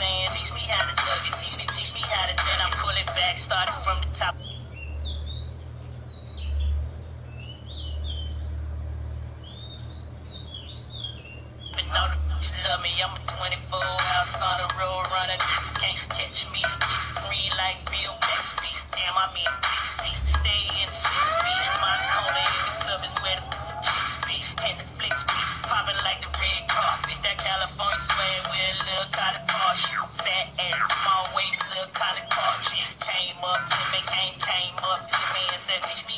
saying, teach me how to Dougie, teach me, teach me how to. Then I'm it back, started from the top. Love me. I'm a 24 hour starter road runner. Can't catch me. Like Bill Bixby. Damn, I mean Bixby. Stay in six feet. My corner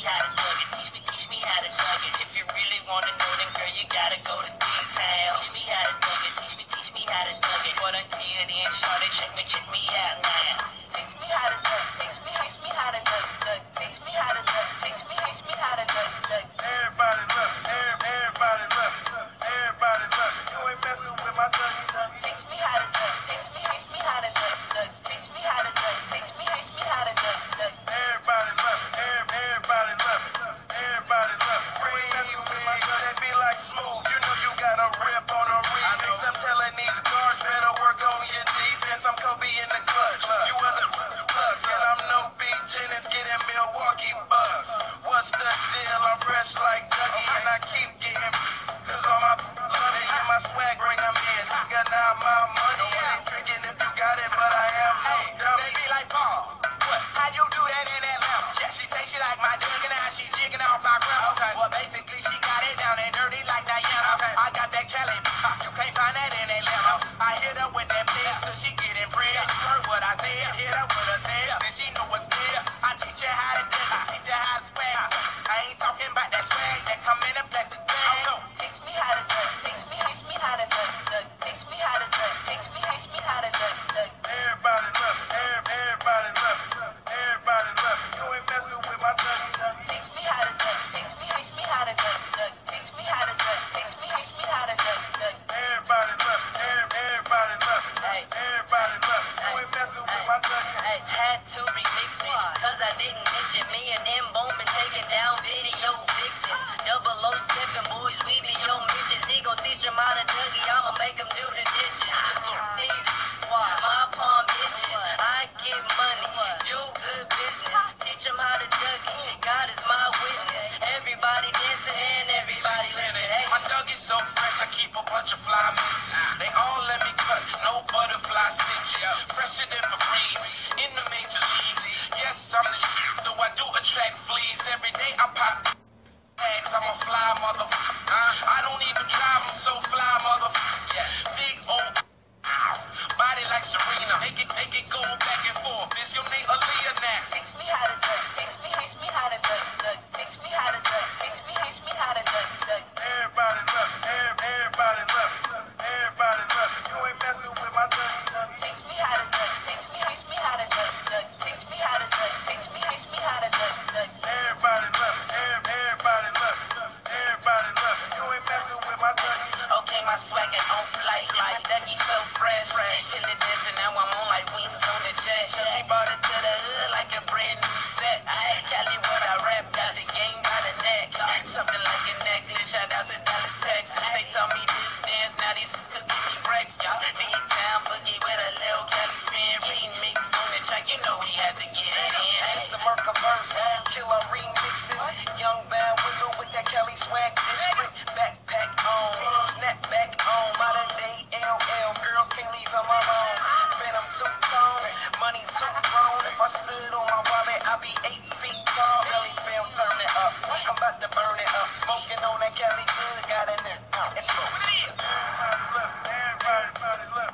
how to Dougie. Teach me, teach me how to Dougie. If you really wanna know, then girl, you gotta go to detail. Teach me how to Dougie. Teach me, teach me how to Dougie. But until then, shorty, check me, check me out now. Teach me how to duck. Teach me, teach me how to duck, duck. I'm fresh like so fresh, I keep a bunch of fly misses. They all let me cut, no butterfly stitches. Fresher than Febreze, in the major league. Yes, I'm the shit, though I do attract fleas. Every day I pop tags, I'm a fly motherfucker. I don't even drive, I'm so fly motherfucker. Big old body like Serena. Make it, make it go back and forth. Is your name jet. Brought it to the hood like a brand new set. I Cali when I rap, got the game by the neck. Something like a necklace, shout out to Dallas, Texas. They taught me this dance, now these could give me breakfast. Big town boogie with a little Cali spin. Remix on the track, you know he had to get it in. It's the Mercaverse, killer remixes. Young Bad Whistle with that Cali Swag District. 22 grown. If I stood on my wallet, I'd be eight feet tall. Belly fam, turn it up. I'm about to burn it up. Smoking on that Cali good, got it in. It's smoking. Everybody's left. Everybody's left.